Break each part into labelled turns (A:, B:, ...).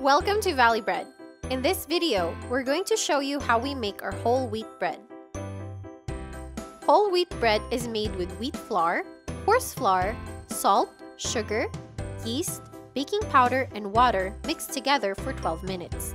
A: Welcome to Valley Bread. In this video, we're going to show you how we make our whole wheat bread. Whole wheat bread is made with wheat flour, coarse flour, salt, sugar, yeast, baking powder, and water mixed together for 12 minutes.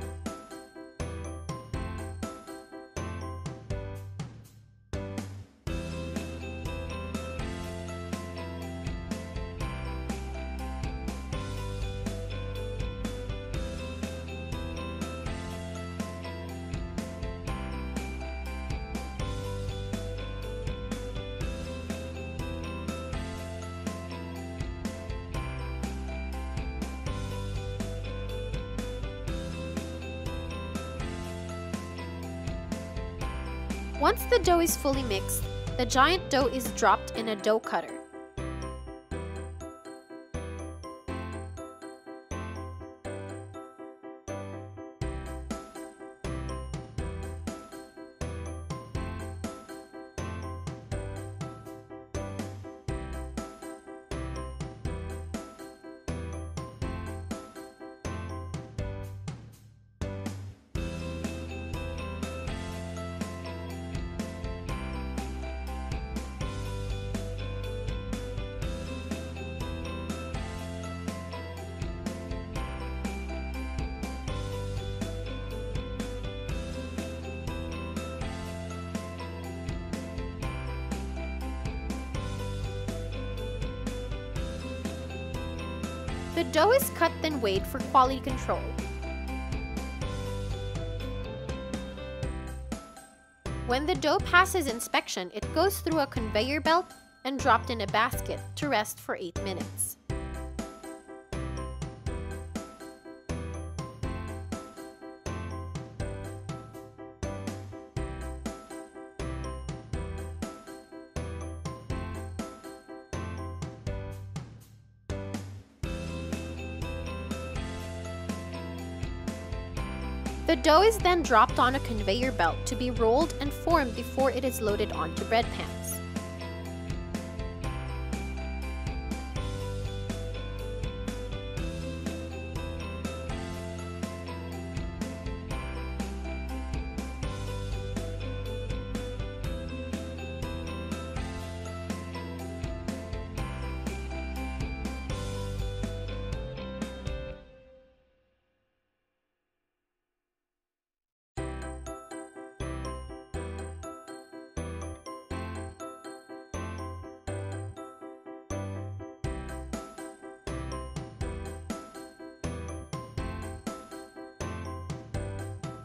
A: Once the dough is fully mixed, the giant dough is dropped in a dough cutter. The dough is cut then weighed for quality control. When the dough passes inspection, it goes through a conveyor belt and dropped in a basket to rest for 8 minutes. The dough is then dropped on a conveyor belt to be rolled and formed before it is loaded onto bread pans.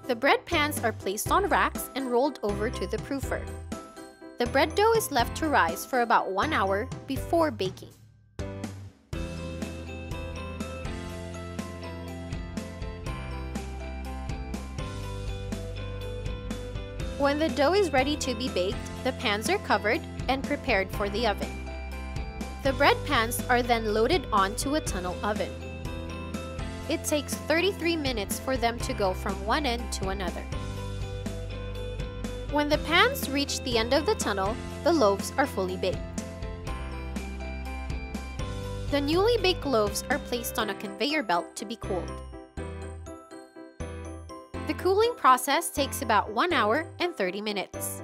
A: The bread pans are placed on racks and rolled over to the proofer. The bread dough is left to rise for about one hour before baking. When the dough is ready to be baked, the pans are covered and prepared for the oven. The bread pans are then loaded onto a tunnel oven. It takes 33 minutes for them to go from one end to another. When the pans reach the end of the tunnel, the loaves are fully baked. The newly baked loaves are placed on a conveyor belt to be cooled. The cooling process takes about 1 hour and 30 minutes.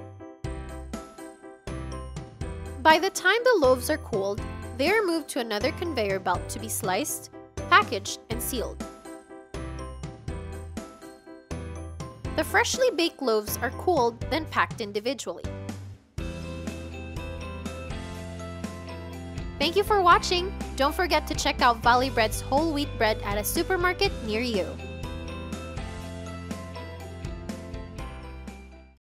A: By the time the loaves are cooled, they are moved to another conveyor belt to be sliced, packaged, and sealed. The freshly baked loaves are cooled, then packed individually. Thank you for watching! Don't forget to check out Valley Bread's whole wheat bread at a supermarket near you.